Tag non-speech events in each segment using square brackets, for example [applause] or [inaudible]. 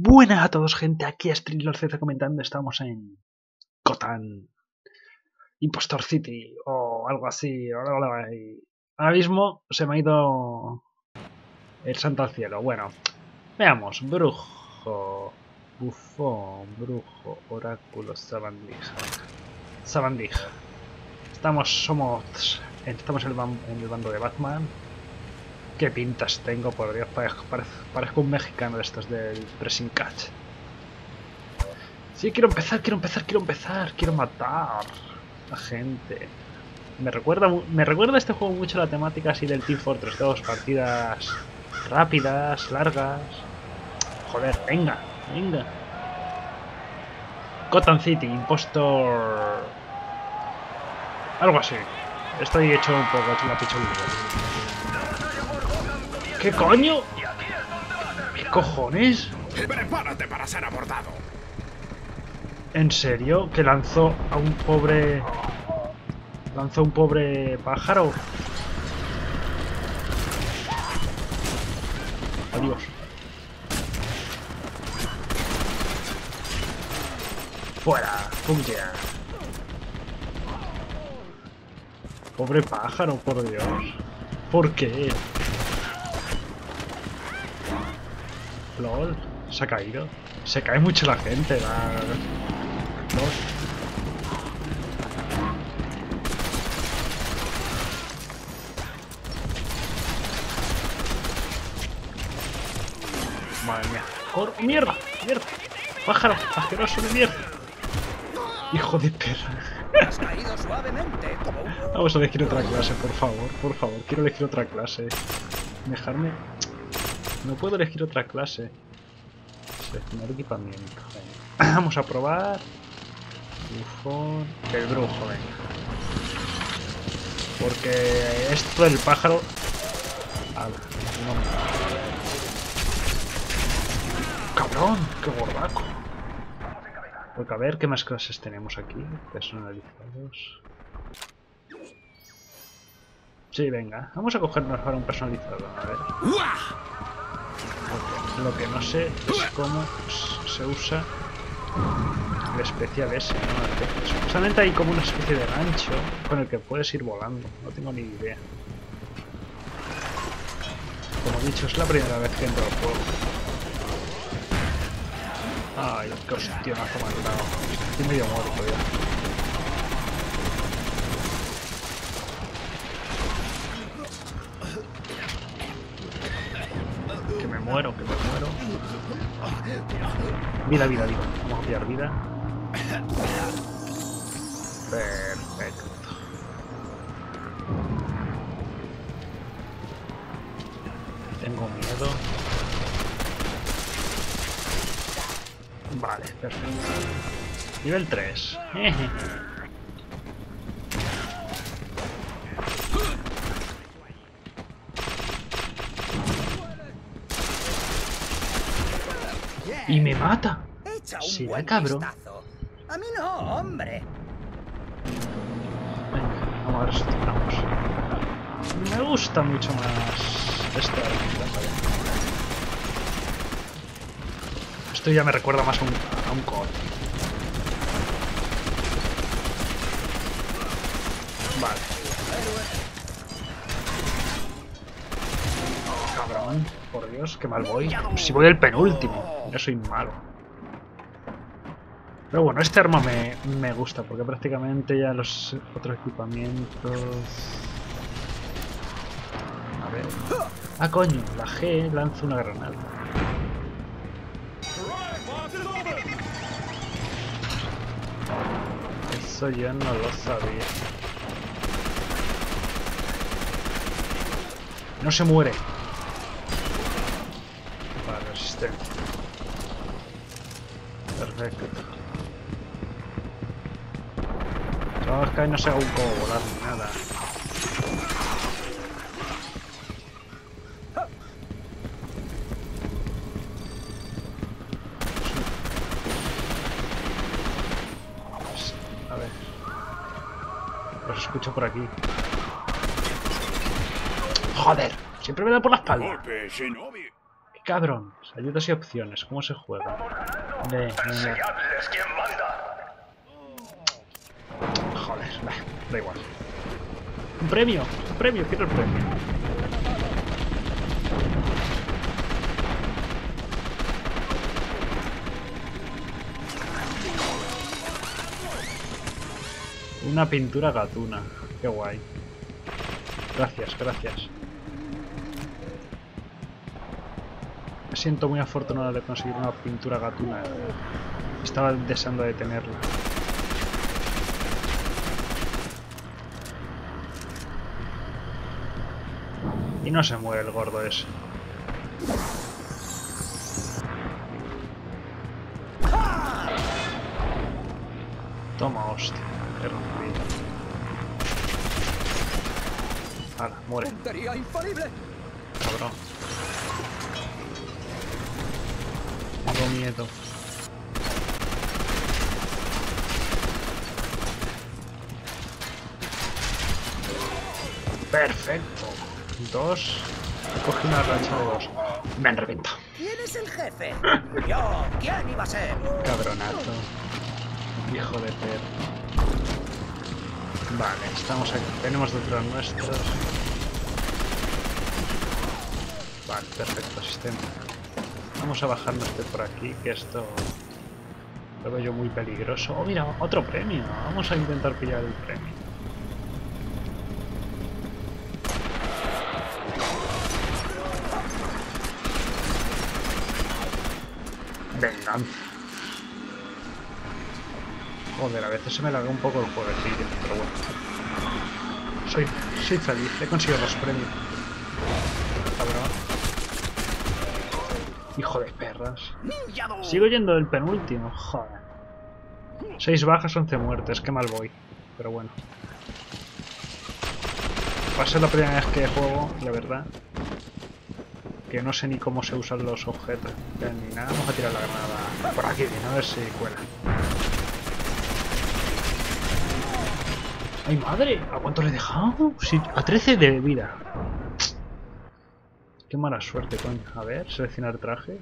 Buenas a todos, gente. Aquí es Z comentando. Estamos en Cotan Impostor City o algo así. Ahora mismo se me ha ido el santo al cielo. Bueno, veamos. Brujo, bufón, brujo, oráculo, sabandija. Sabandija. Estamos, somos, estamos en el bando de Batman. Qué pintas tengo, por Dios, parezco, un mexicano de estos del pressing catch. Sí, quiero empezar, quiero empezar, quiero empezar, quiero matar a gente. Me recuerda, me recuerda este juego mucho la temática así del Team Fortress 2, partidas rápidas, largas. Joder, venga, venga. Gotham City, Impostor... Algo así. Estoy hecho un poco la pichulilla. ¿Qué coño? ¿Qué cojones? Prepárate para ser abordado. ¿En serio? ¿Que lanzó a un pobre... lanzó a un pobre pájaro? Adiós. Fuera, ya. Pobre pájaro, por Dios. ¿Por qué? LOL, se ha caído. Se cae mucho la gente, la... LOL. Madre mía. ¡Cor ¡Mierda! ¡Mierda! ¡Pájaro! ¡Asqueroso de mierda! ¡Hijo de perra! [laughs] Vamos a elegir otra clase, por favor, por favor. Quiero elegir otra clase. Dejarme no puedo elegir otra clase. Seleccionar equipamiento. [clears throat] Vamos a probar. Bufón. El brujo, venga. Porque esto del pájaro. ¡Cabrón! ¡Qué gordaco! Porque a ver qué más clases tenemos aquí. Personalizados. Sí, venga. Vamos a cogernos ahora un personalizado. A ver. Lo que no sé es cómo se usa el especial ese, ¿no? Supuestamente hay como una especie de gancho con el que puedes ir volando. No tengo ni idea. Como he dicho, es la primera vez que entro al juego. Ay, qué hostionazo me ha. Estoy medio muerto ya. Muero, que me muero. Vida, vida, vida. Vamos a pillar vida. Perfecto. Tengo miedo. Vale, perfecto. Nivel 3. Y me mata. Sí, buen cabrón. A mí no, hombre. Venga, vamos a ver si tiramos. Me gusta mucho más esto. Esto ya me recuerda más a un, a un COD. Vale. Cabrón, por Dios, qué mal voy. Si voy el penúltimo. Yo soy malo. Pero bueno, este arma me, me gusta porque prácticamente ya los otros equipamientos... A ver... Ah, coño, la G lanza una granada. Eso yo no lo sabía. No se muere. Resistencia. Perfecto. Trabaja y no sé aún cómo volar ni nada. A ver. Los escucho por aquí. ¡Joder! Siempre me da por la espalda. Cabrón. Ayudas y opciones. ¿Cómo se juega? De, quién manda. Joder, da igual. Un premio, un premio, quiero el premio. Una pintura gatuna, qué guay. Gracias, gracias. Siento muy afortunado de conseguir una pintura gatuna. Estaba deseando de tenerla. Y no se muere el gordo ese. Toma, hostia. Qué rapidito. Ahora, muere, cabrón. Miedo. Perfecto. Dos. Coge una racha de dos. Me han reventado. ¿Quién es el jefe? [laughs] Yo. ¿Quién iba a ser? Cabronazo. Hijo de per. Vale, estamos aquí. Tenemos detrás nuestros. Vale, perfecto, sistema. Vamos a bajarnos de por aquí, que esto lo veo yo muy peligroso. Oh, mira, otro premio. Vamos a intentar pillar el premio. Venganza. Joder, a veces se me laga un poco el jueguecillo, pero bueno. Soy, soy feliz, he conseguido los premios. Cabrón. Hijo de perras. Sigo yendo del penúltimo, joder. Seis bajas, 11 muertes, qué mal voy. Pero bueno. Va a ser la primera vez que juego, la verdad. Que no sé ni cómo se usan los objetos. Ni nada, vamos a tirar la granada por aquí, a ver si cuela. ¡Ay, madre! ¿A cuánto le he dejado? Sí, a 13 de vida. Qué mala suerte, coño. A ver, seleccionar traje.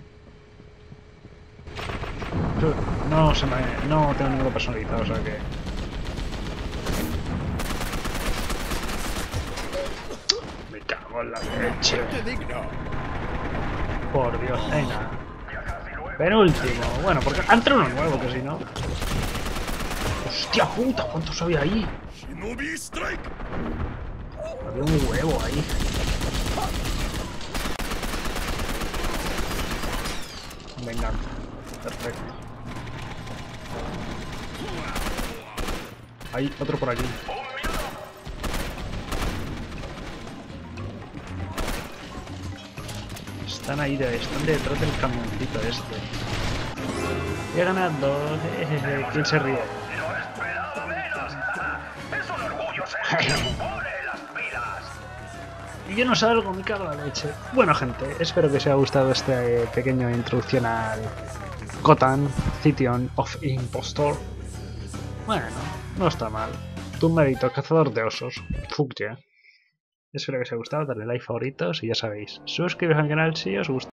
No se me, no tengo ninguno personalizado, o sea que. Me cago en la leche. Por Dios, venga. Penúltimo. Bueno, porque entra uno nuevo, que si no. Hostia puta, ¿cuántos había ahí? Había un huevo ahí. Venga, perfecto. Hay otro por aquí. Están ahí, están detrás del camioncito este. He ganado. ¿Quién se ríe? Yo no salgo, me cago la leche. Bueno, gente, espero que os haya gustado este pequeño introducción al Gotham City of Impostor. Bueno, no está mal. Tumberito, cazador de osos. Fuck yeah. Espero que os haya gustado, darle like favoritos y ya sabéis, suscribiros al canal si os gusta.